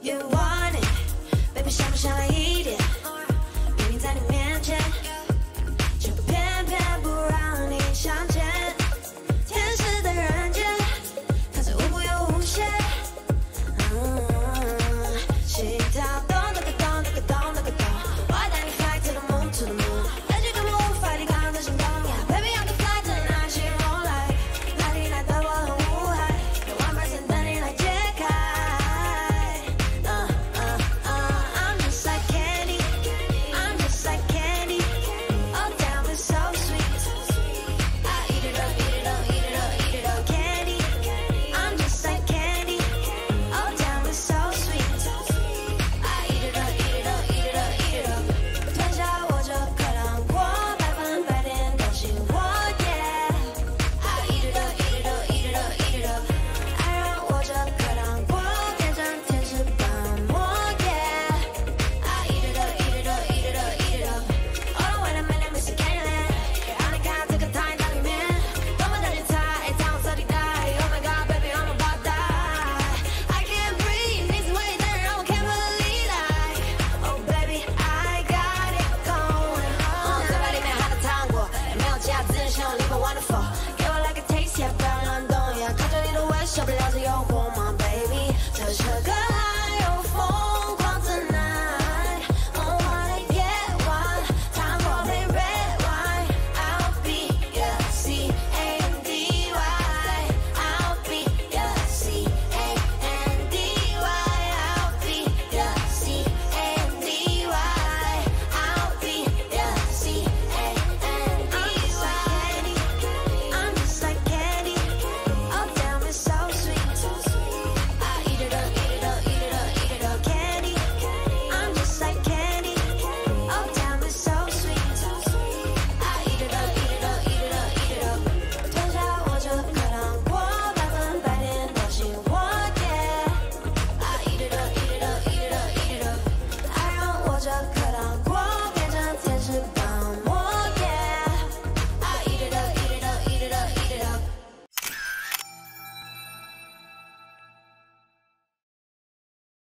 You want it, baby, show me.